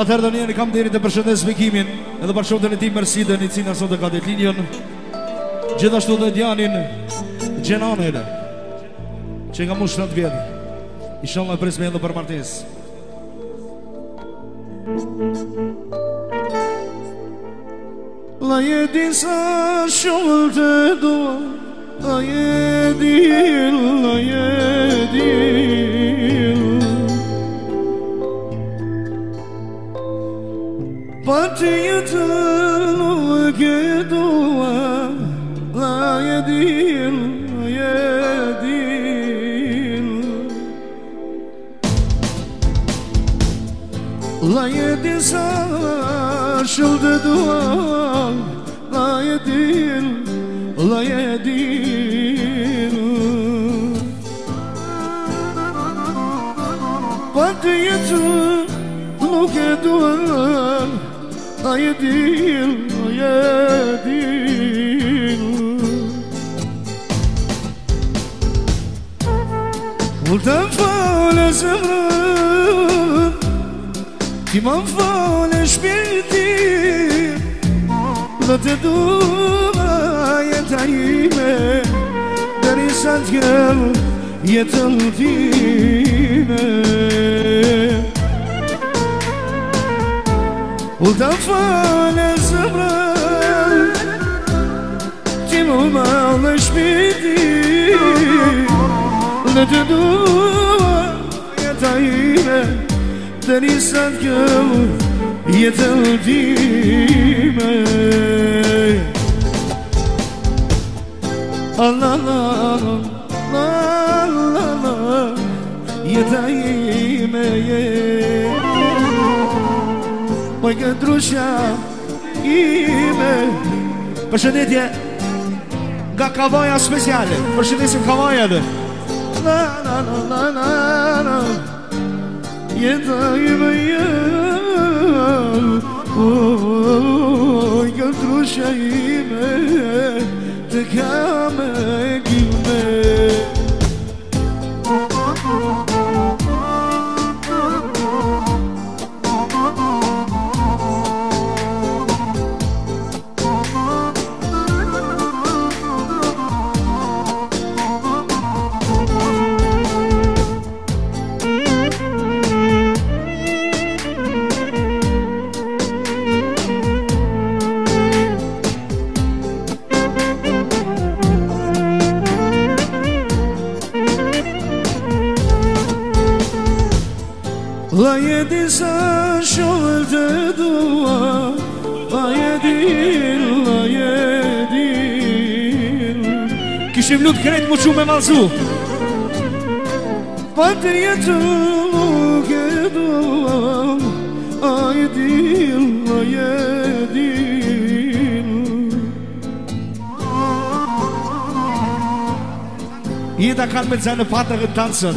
Atëherë dhe njëri kam deri të përshëndes bekimin Edhe përshëndën e ti Mersidën i cina sot e ka të linjën. Gjithashtu dhe djanin Gjenanin Që nga mu 7 vjetë. Inshallah e presme edhe për martes La jedi sa shumë të do La jedi, la jedi dietun lo que duan ayedil ayedil Buradan fale zıvrım Timan La te duma yetayime Deri sant gel yatın dime ودفع الزمن تمو ما علش بيدي لجدو يا تعيمة تاني سنكو يا تلديمة الله الله الله jeta ime je. Moj këndrusha ime. Përshëndetje nga kavaja speciale. Përshëndesim kavaja dhe. Na na na na na na. Jeta ime je. Moj këndrusha ime. Të kam e kime Lut krejt më shumë me malzu Pa të jetë nuk e dua A jedi, la jedi Jeder kann mit seiner Partnerin tanzen.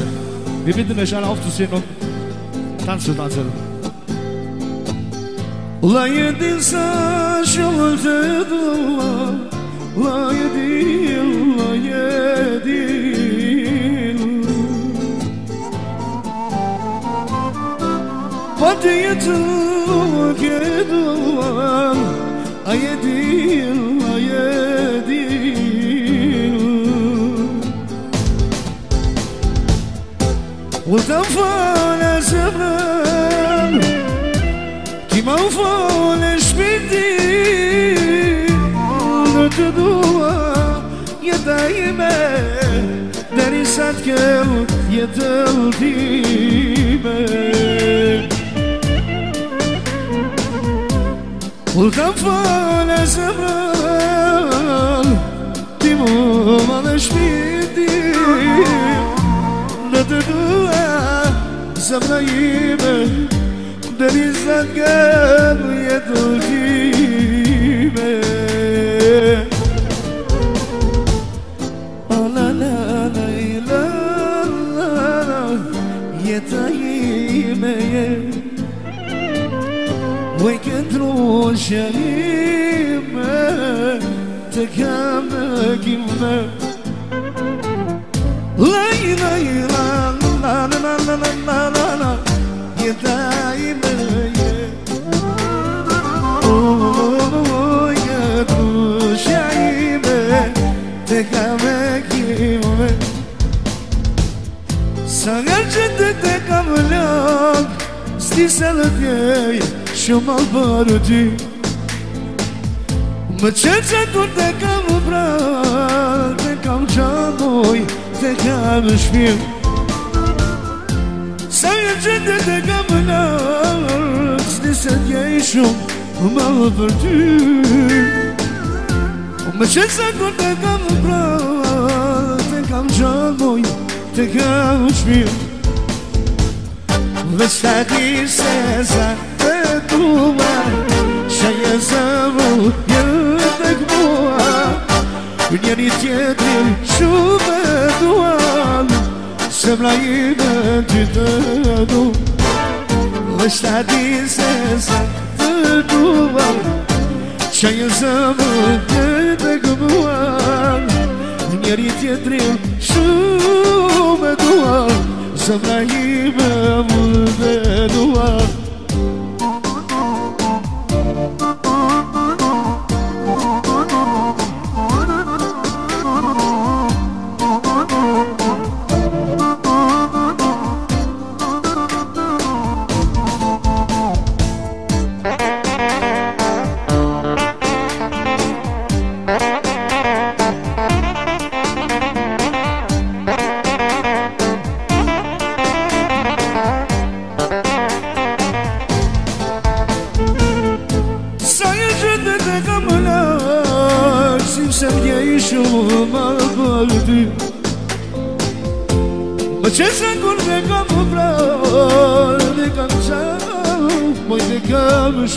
Wir bitten euch alle aufzustehen und tanzen, tanzen. La yedi sa shumë të dua La yedi, yedin. Padiyatı gedovan ayedin ayedin وتفعل زمان كما فعلش بدي تدور yüreğime Deri gel yetel dime Uldan fale zaman Dimum alış bildim Nadırla zamlayime Deri gel yetel dime وشيمة تكامل قمة لي لي لا لا لا لا لا لا لا يا دايما يا شيمة تكامل قمة سنجد تكاملك استسألك يا shumë albaru ti. Më qënë që kur të kam vral Të kam qamoj, të kam shpim Sa jë që të të kam nar Së se t'jej shumë më dhe për ty. Më qënë që kur të kam vral Të kam qamoj, të kam shpim Veç të ti se zakë مكتوبة شي زابو يدك بوا من يلي تيدي شوف دوال سبلا يدك تدو je تعدي سيسا تدوبا شي زابو يدك بوا من يلي تيدي شوف دوال سبلا يدك بوا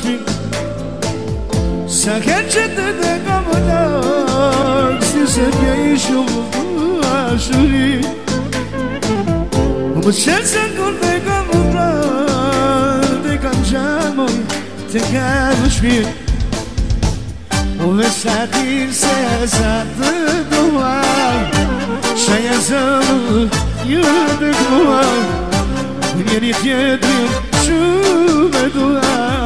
mi? Sen gece de de kamada Sizse geyiş oldu aşırı Ama sen sen kur de kamada De kancam oy Te gelmiş mi? O ve sadir se zatı duvar Şen yazalı yıldık duvar Yeni tiyedir chuva ve duvar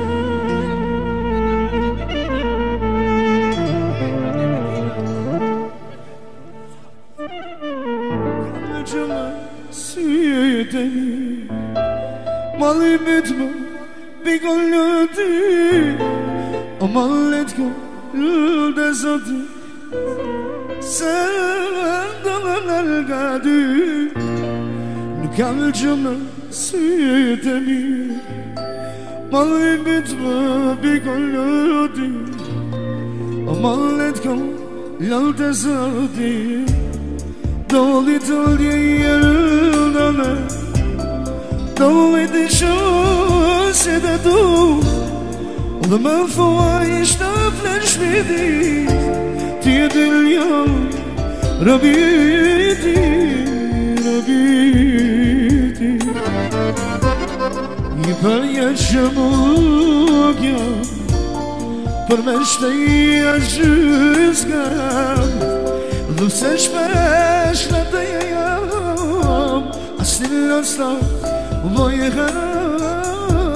البتبو بقلتي أملتكم لدزتي Senden elgadi Nukel cümle sütemi Mal bitme bir gönlüdi Mal etkam lal tezardi Dol ital diye yerine Kujtohet i se të tu Dhe më thua i shtafle shpiti Tjetër jo Rabiti Rabiti I përja që mugja Për me shteja gjyska Dhe se shpesh në të jam Asnila stak وای خرمو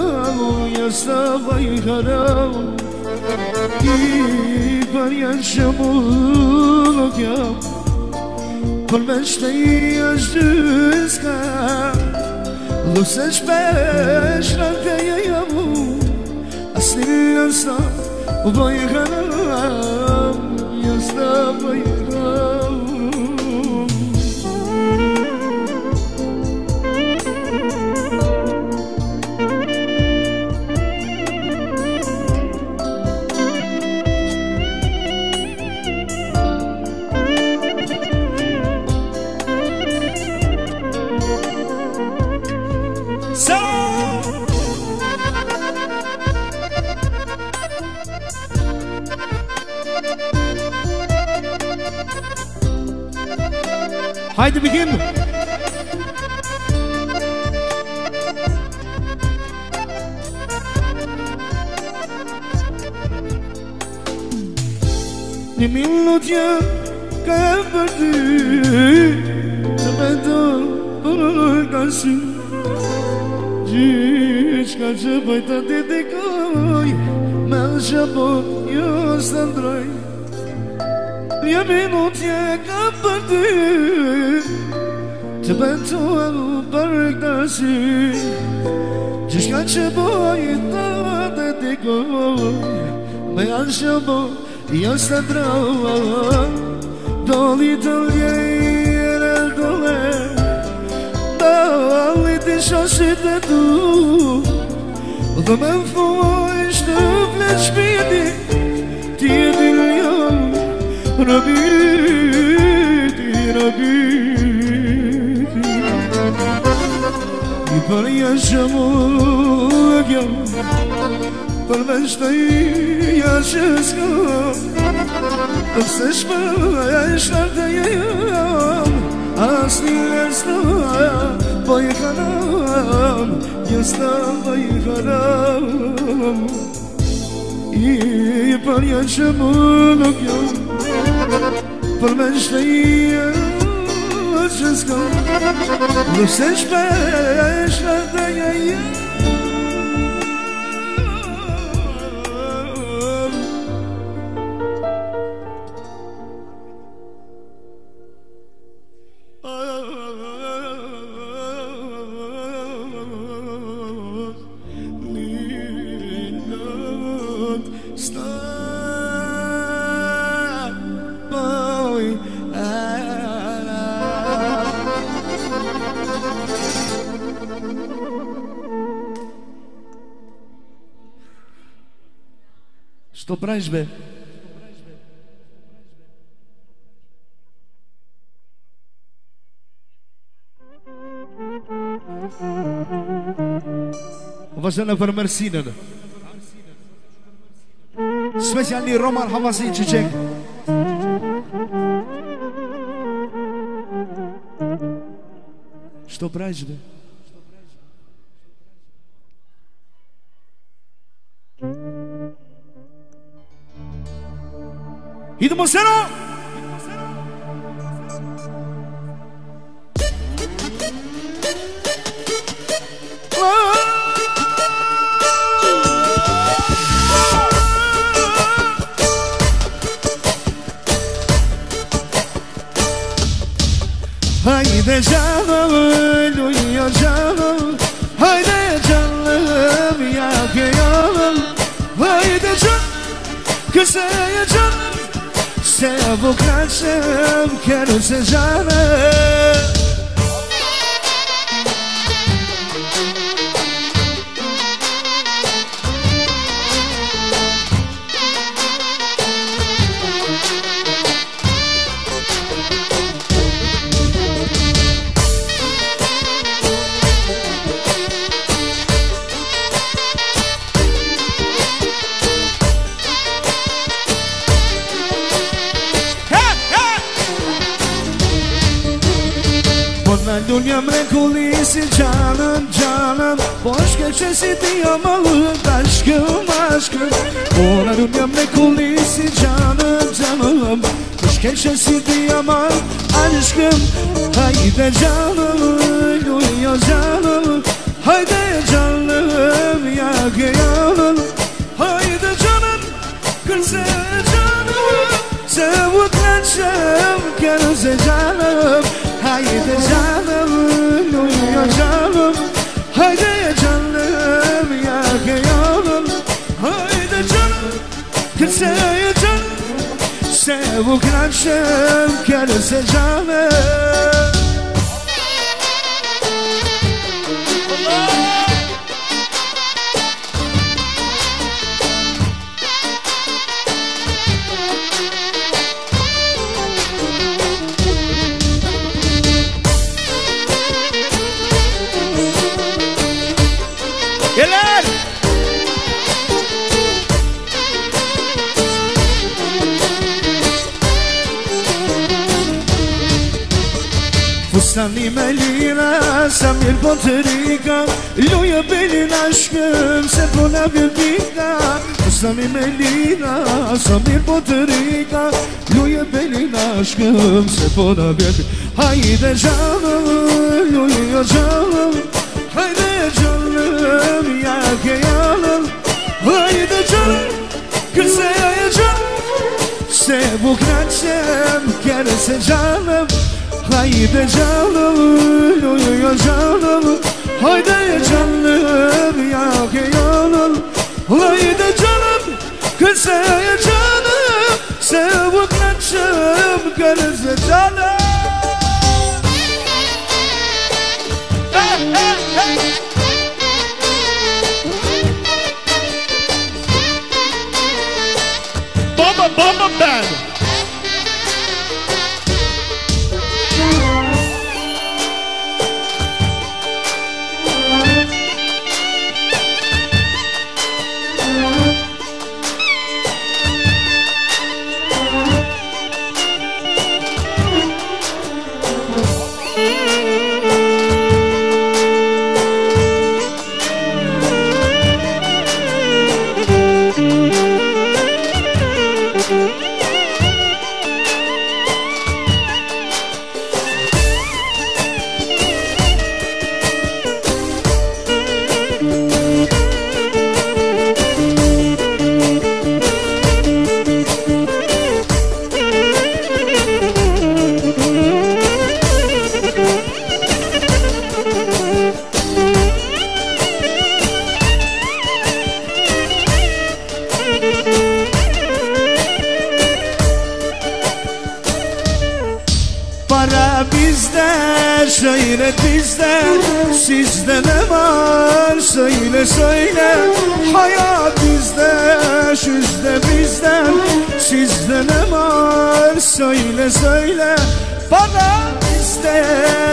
یستا وای خرم، ای شمو شمول پر پلمشتی از جز کم لسش بش رنده یمو اصلی یستا وای خرمو یا وای هرم Haydi begin. Ne milodia kabardı Tabada bana karşı Dziś kaçı bayta dedik oy e os yaslandırayım Një minutje ka për ty. Të bentuar për kënësi Gjëshka që boj të të dikoj Me janë shëmo Jësë të drava Doli të ljerë e dole. Dali të shosit e tu. Dhe me më fojsh të flet shpiti Rabiti, rabiti I për jeshë mu kjo Për me shtë ja që s'ka Pëse shpër e shkar të jam As një Timpul meu știe Nu se șpește de ea Estou para Isbé. Vazhena për mërësinën né? Special një Roman Havasin që qek Shto prajshme Idemo seno! Haydi canım, dünya canım Haydi canım, yakıyorum Haydi canım, kısaya canım se evocar, se que não se jovem. Žane Dünya mrekulisi canım canım. Boş köşesi diyamalık aşkım aşkım. Ona dünya mrekulisi canım canım. Boş köşesi diyamam aşkım. Haydi canım dünya canım. Haydi canım yakayalım Haydi canım kırsa canım. Sevuklanacağım kırsa canım Haydi canım, uyuyor canım. Haydi canım, yakıyorum. Haydi canım, kırsaya canım Sevuk akşam, karısı canım Fustani me lira Sa mirë po të rika Luja belin aşkım Se po na vjen pika Sami Melina, Samir Potrika Luje Belina aşkım Sepona bebi Haydi canım Luje canım. Haydi canım Yak yanım Haydi canım Kısaya canım Se buknaçem Kerse canım Haydi canım Luje canım. Haydi canım Yak yanım Haydi canım Kısaya canım. Sevuk naçım Kırısı canım şöhret bizde. Sizde ne var? Söyle söyle. Hayat bizde, şüzde bizden. Sizde ne var? Söyle söyle. Para bizde,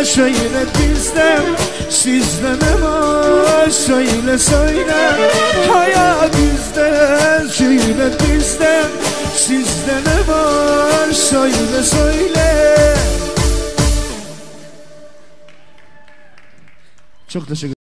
şöhret bizde. Sizde ne var? Söyle söyle. Hayat bizde, şöhret bizden. Sizde ne var? Söyle söyle Çok teşekkür